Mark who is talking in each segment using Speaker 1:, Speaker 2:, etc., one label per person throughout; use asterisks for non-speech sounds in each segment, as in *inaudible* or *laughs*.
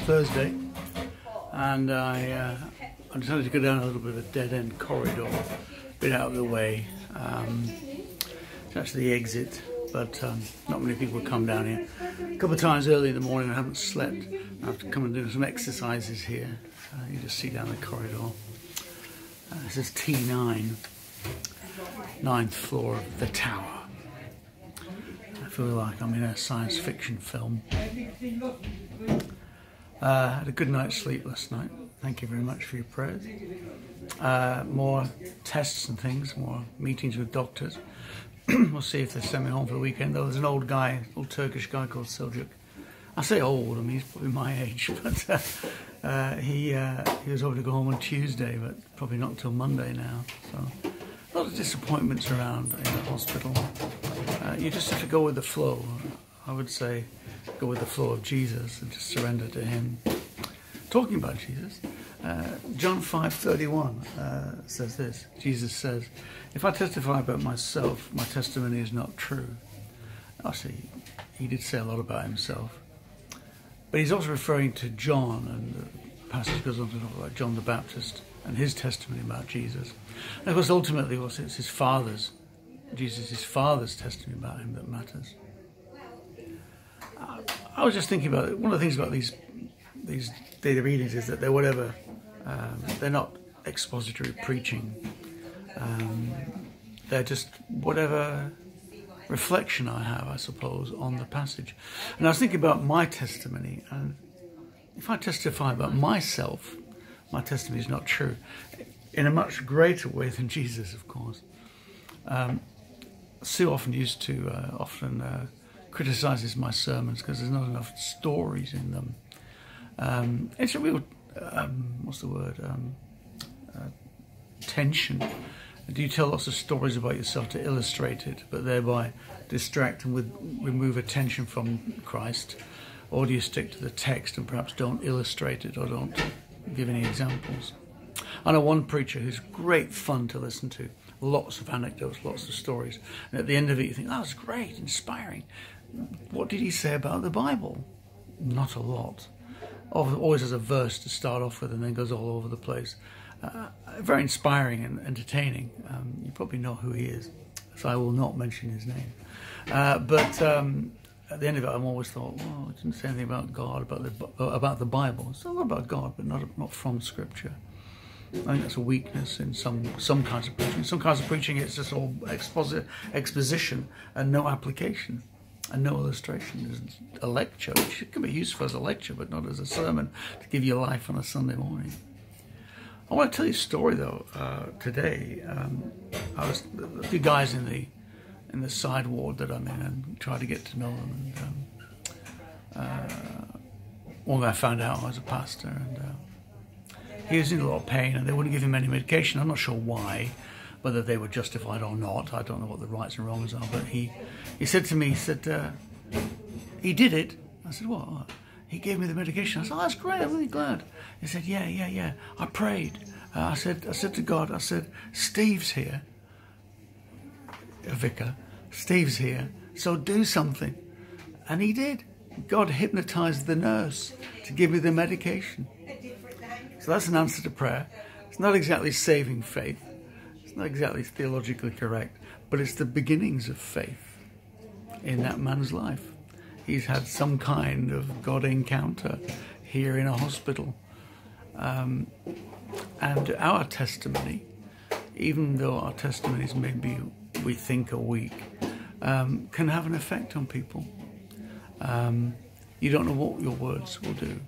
Speaker 1: Thursday, and I, uh, I decided to go down a little bit of a dead end corridor, a bit out of the way. Um, it's actually the exit, but um, not many people come down here. A couple of times early in the morning, I haven't slept. I have to come and do some exercises here. Uh, you just see down the corridor. Uh, this is T9, ninth floor of the tower. Feel like I'm in a science fiction film. Uh, had a good night's sleep last night. Thank you very much for your prayers. Uh, more tests and things, more meetings with doctors. *clears throat* we'll see if they send me home for the weekend. Though there's an old guy, old Turkish guy called Seljuk. I say old, I mean he's probably my *laughs* age, but uh, uh, he uh, he was over to go home on Tuesday, but probably not until Monday now. So a lot of disappointments around in the hospital. Uh, you just have to go with the flow. I would say go with the flow of Jesus and just surrender to Him. Talking about Jesus, uh, John 5:31 uh, says this. Jesus says, "If I testify about myself, my testimony is not true." I see. He did say a lot about himself, but he's also referring to John, and the passage goes on to talk about John the Baptist and his testimony about Jesus. And of course, ultimately, it's his father's, Jesus' father's testimony about him that matters. I was just thinking about it. One of the things about these these data readings is that they're whatever. Um, they're not expository preaching. Um, they're just whatever reflection I have, I suppose, on the passage. And I was thinking about my testimony, and if I testify about myself, my testimony is not true. In a much greater way than *laughs* Jesus, of course. Um, Sue often used to uh, often uh, criticizes my sermons because there's not enough stories in them. Um, it's a real, um, what's the word, um, uh, tension. Do you tell lots of stories about yourself to illustrate it, but thereby distract and with, remove attention from Christ? Or do you stick to the text and perhaps don't illustrate it or don't give any examples? I know one preacher who's great fun to listen to, lots of anecdotes, lots of stories. And at the end of it, you think, that was great, inspiring what did he say about the Bible? Not a lot. Always has a verse to start off with and then goes all over the place. Uh, very inspiring and entertaining. Um, you probably know who he is, so I will not mention his name. Uh, but um, at the end of it, I'm always thought, well, it didn't say anything about God, about the about the Bible. It's all about God, but not not from Scripture. I think that's a weakness in some some kinds of preaching. Some kinds of preaching, it's just all exposit, exposition and no application and no illustration is a lecture, which can be useful as a lecture, but not as a sermon to give you life on a Sunday morning. I want to tell you a story though. Uh, today, um, I was a few guys in the in the side ward that I'm in, and tried to get to know them. And um, uh, found out I was a pastor, and uh, he was in a lot of pain, and they wouldn't give him any medication. I'm not sure why whether they were justified or not. I don't know what the rights and wrongs are, but he, he said to me, he said, uh, he did it. I said, what? He gave me the medication. I said, oh, that's great. I'm really glad. He said, yeah, yeah, yeah. I prayed. Uh, I said, I said to God, I said, Steve's here, a vicar. Steve's here, so do something. And he did. God hypnotized the nurse to give me the medication. So that's an answer to prayer. It's not exactly saving faith, It's not exactly theologically correct, but it's the beginnings of faith in that man's life. He's had some kind of God encounter here in a hospital. Um, and our testimony, even though our testimonies maybe we think are weak, um, can have an effect on people. Um, you don't know what your words will do.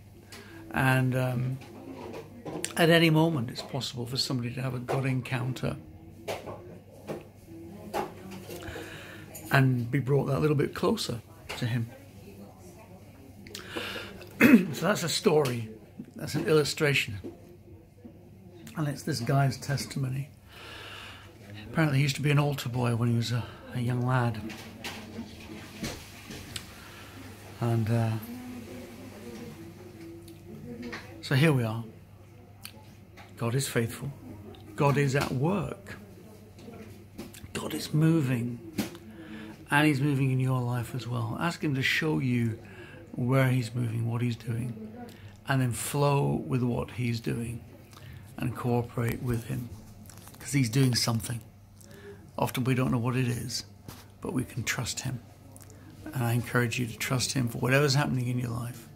Speaker 1: And um, at any moment, it's possible for somebody to have a God encounter and be brought that little bit closer to Him. *clears throat* so that's a story, that's an illustration. And it's this guy's testimony. Apparently, he used to be an altar boy when he was a, a young lad. And uh, so here we are. God is faithful, God is at work, God is moving and He's moving in your life as well. Ask Him to show you where He's moving, what He's doing, and then flow with what He's doing and cooperate with Him because He's doing something. Often we don't know what it is, but we can trust Him. And I encourage you to trust Him for whatever's happening in your life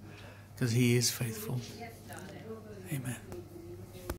Speaker 1: because He is faithful. Amen.